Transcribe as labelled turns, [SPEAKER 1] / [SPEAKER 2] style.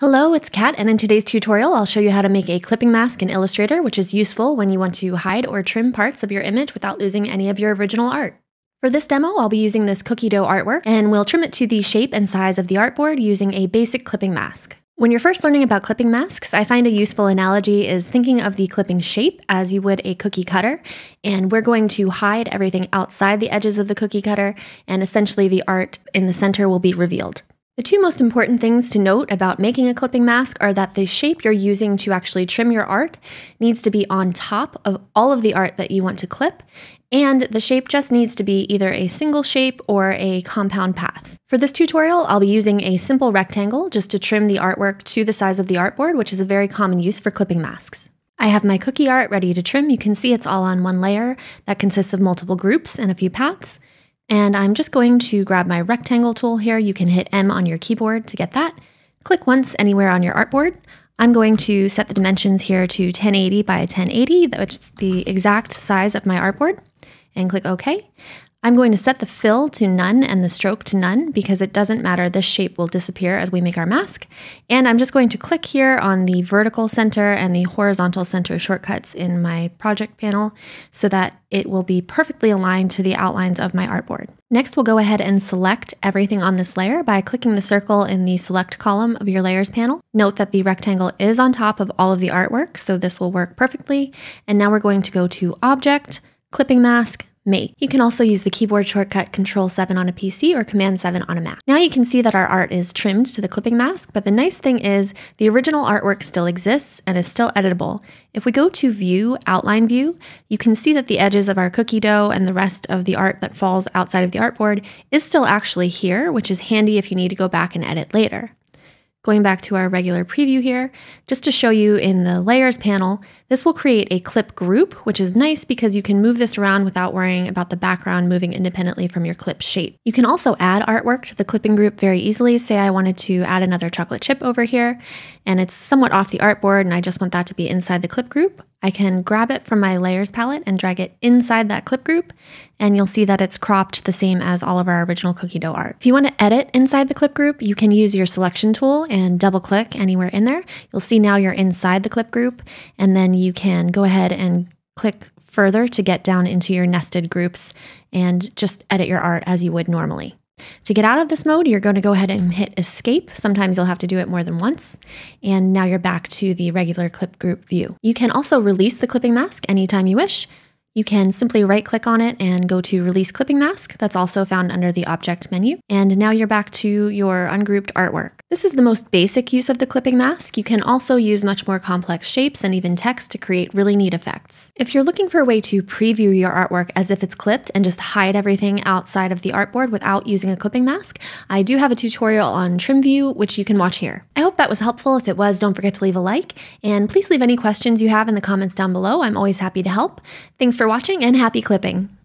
[SPEAKER 1] Hello, it's Kat, and in today's tutorial, I'll show you how to make a clipping mask in Illustrator, which is useful when you want to hide or trim parts of your image without losing any of your original art. For this demo, I'll be using this cookie dough artwork, and we'll trim it to the shape and size of the artboard using a basic clipping mask. When you're first learning about clipping masks, I find a useful analogy is thinking of the clipping shape as you would a cookie cutter, and we're going to hide everything outside the edges of the cookie cutter, and essentially the art in the center will be revealed. The two most important things to note about making a clipping mask are that the shape you're using to actually trim your art needs to be on top of all of the art that you want to clip, and the shape just needs to be either a single shape or a compound path. For this tutorial, I'll be using a simple rectangle just to trim the artwork to the size of the artboard, which is a very common use for clipping masks. I have my cookie art ready to trim. You can see it's all on one layer that consists of multiple groups and a few paths. And I'm just going to grab my rectangle tool here. You can hit M on your keyboard to get that. Click once anywhere on your artboard. I'm going to set the dimensions here to 1080 by 1080, which is the exact size of my artboard, and click OK. I'm going to set the fill to none and the stroke to none because it doesn't matter. This shape will disappear as we make our mask. And I'm just going to click here on the vertical center and the horizontal center shortcuts in my project panel so that it will be perfectly aligned to the outlines of my artboard. Next, we'll go ahead and select everything on this layer by clicking the circle in the select column of your layers panel. Note that the rectangle is on top of all of the artwork, so this will work perfectly. And now we're going to go to Object, Clipping Mask, make. You can also use the keyboard shortcut Control 7 on a PC or Command 7 on a Mac. Now you can see that our art is trimmed to the clipping mask, but the nice thing is the original artwork still exists and is still editable. If we go to View, Outline View, you can see that the edges of our cookie dough and the rest of the art that falls outside of the artboard is still actually here, which is handy if you need to go back and edit later. Going back to our regular preview here, just to show you in the layers panel, this will create a clip group, which is nice because you can move this around without worrying about the background moving independently from your clip shape. You can also add artwork to the clipping group very easily. Say I wanted to add another chocolate chip over here, and it's somewhat off the artboard and I just want that to be inside the clip group. I can grab it from my layers palette and drag it inside that clip group, and you'll see that it's cropped the same as all of our original cookie dough art. If you want to edit inside the clip group, you can use your selection tool and double click anywhere in there. You'll see now you're inside the clip group, and then you can go ahead and click further to get down into your nested groups and just edit your art as you would normally. To get out of this mode, you're going to go ahead and hit escape. Sometimes you'll have to do it more than once. And now you're back to the regular clip group view. You can also release the clipping mask anytime you wish. You can simply right click on it and go to release clipping mask. That's also found under the object menu. And now you're back to your ungrouped artwork. This is the most basic use of the clipping mask. You can also use much more complex shapes and even text to create really neat effects. If you're looking for a way to preview your artwork as if it's clipped and just hide everything outside of the artboard without using a clipping mask, I do have a tutorial on trim view, which you can watch here. I hope that was helpful. If it was, don't forget to leave a like, and please leave any questions you have in the comments down below. I'm always happy to help. Thanks for watching and happy clipping!